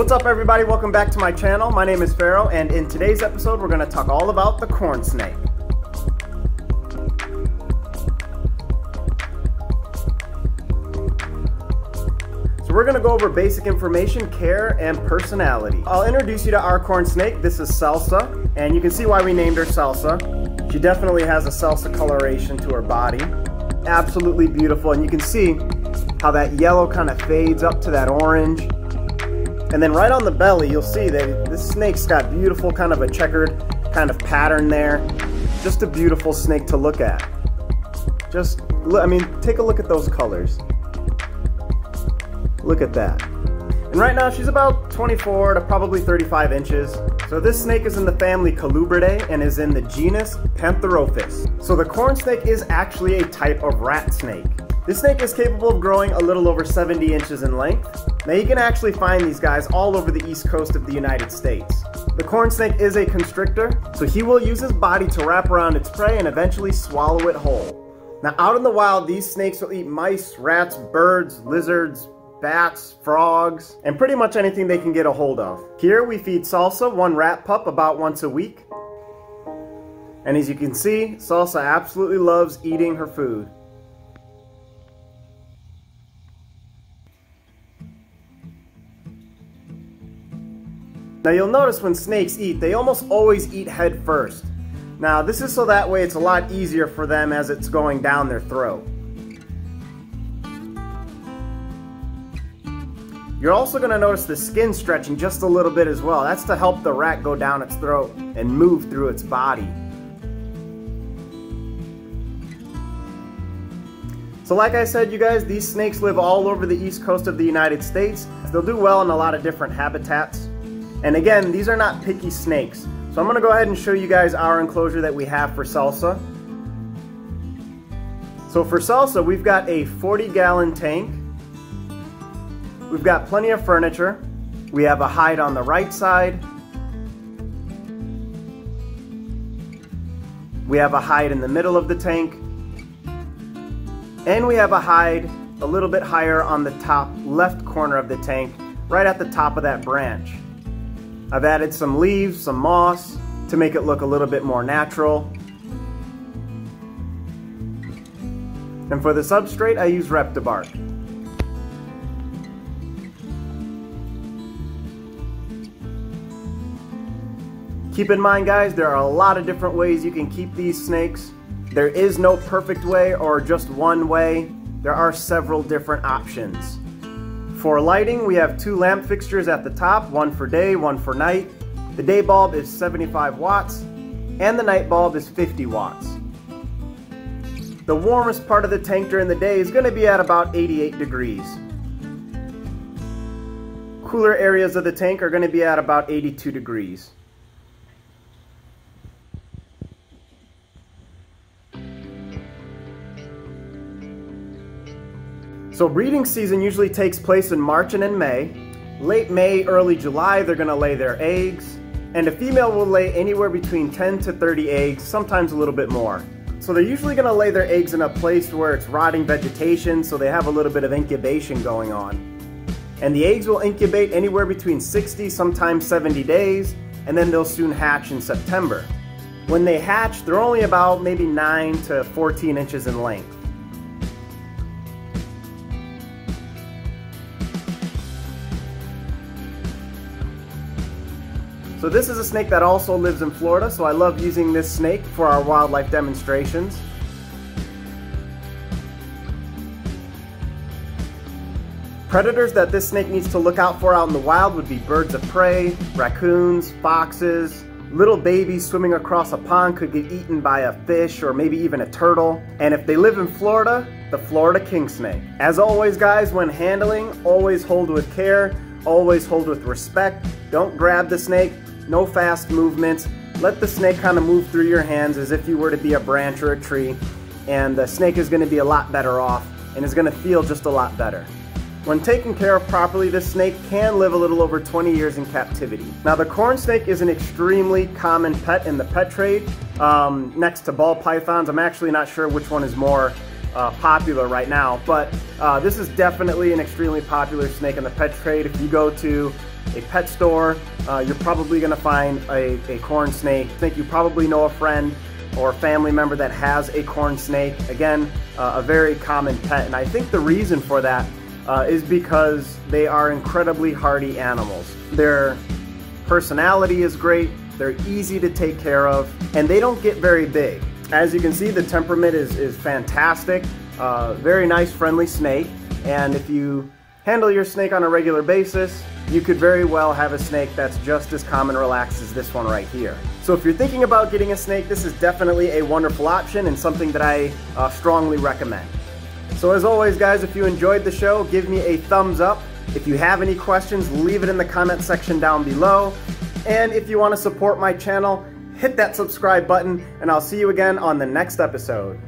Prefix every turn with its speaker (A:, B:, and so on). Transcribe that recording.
A: What's up everybody? Welcome back to my channel. My name is Pharaoh and in today's episode we're going to talk all about the corn snake. So we're going to go over basic information, care, and personality. I'll introduce you to our corn snake. This is Salsa and you can see why we named her Salsa. She definitely has a salsa coloration to her body. Absolutely beautiful and you can see how that yellow kind of fades up to that orange and then right on the belly, you'll see that this snake's got beautiful kind of a checkered kind of pattern there. Just a beautiful snake to look at. Just, I mean, take a look at those colors. Look at that. And right now she's about 24 to probably 35 inches. So this snake is in the family Colubridae and is in the genus Pantherophis. So the corn snake is actually a type of rat snake. This snake is capable of growing a little over 70 inches in length. Now you can actually find these guys all over the east coast of the United States. The corn snake is a constrictor, so he will use his body to wrap around its prey and eventually swallow it whole. Now out in the wild, these snakes will eat mice, rats, birds, lizards, bats, frogs, and pretty much anything they can get a hold of. Here we feed Salsa one rat pup about once a week. And as you can see, Salsa absolutely loves eating her food. Now you'll notice when snakes eat, they almost always eat head first. Now this is so that way it's a lot easier for them as it's going down their throat. You're also going to notice the skin stretching just a little bit as well. That's to help the rat go down its throat and move through its body. So like I said, you guys, these snakes live all over the east coast of the United States. They'll do well in a lot of different habitats. And again, these are not picky snakes. So I'm gonna go ahead and show you guys our enclosure that we have for Salsa. So for Salsa, we've got a 40 gallon tank. We've got plenty of furniture. We have a hide on the right side. We have a hide in the middle of the tank. And we have a hide a little bit higher on the top left corner of the tank, right at the top of that branch. I've added some leaves, some moss to make it look a little bit more natural. And for the substrate, I use Reptibark. Keep in mind guys, there are a lot of different ways you can keep these snakes. There is no perfect way or just one way. There are several different options. For lighting, we have two lamp fixtures at the top, one for day, one for night. The day bulb is 75 watts, and the night bulb is 50 watts. The warmest part of the tank during the day is going to be at about 88 degrees. Cooler areas of the tank are going to be at about 82 degrees. So breeding season usually takes place in March and in May. Late May, early July, they're gonna lay their eggs. And a female will lay anywhere between 10 to 30 eggs, sometimes a little bit more. So they're usually gonna lay their eggs in a place where it's rotting vegetation, so they have a little bit of incubation going on. And the eggs will incubate anywhere between 60, sometimes 70 days, and then they'll soon hatch in September. When they hatch, they're only about maybe 9 to 14 inches in length. So this is a snake that also lives in Florida, so I love using this snake for our wildlife demonstrations. Predators that this snake needs to look out for out in the wild would be birds of prey, raccoons, foxes, little babies swimming across a pond could get eaten by a fish or maybe even a turtle. And if they live in Florida, the Florida king snake. As always guys, when handling, always hold with care, always hold with respect. Don't grab the snake, no fast movements. Let the snake kind of move through your hands as if you were to be a branch or a tree, and the snake is going to be a lot better off and is going to feel just a lot better. When taken care of properly, this snake can live a little over 20 years in captivity. Now, the corn snake is an extremely common pet in the pet trade, um, next to ball pythons. I'm actually not sure which one is more uh, popular right now, but uh, this is definitely an extremely popular snake in the pet trade. If you go to a pet store, uh, you're probably going to find a, a corn snake. I think you probably know a friend or a family member that has a corn snake. Again, uh, a very common pet. And I think the reason for that uh, is because they are incredibly hardy animals. Their personality is great, they're easy to take care of, and they don't get very big. As you can see, the temperament is, is fantastic. Uh, very nice, friendly snake. And if you handle your snake on a regular basis, you could very well have a snake that's just as calm and relaxed as this one right here. So if you're thinking about getting a snake, this is definitely a wonderful option and something that I uh, strongly recommend. So as always guys, if you enjoyed the show, give me a thumbs up. If you have any questions, leave it in the comment section down below. And if you want to support my channel, hit that subscribe button and I'll see you again on the next episode.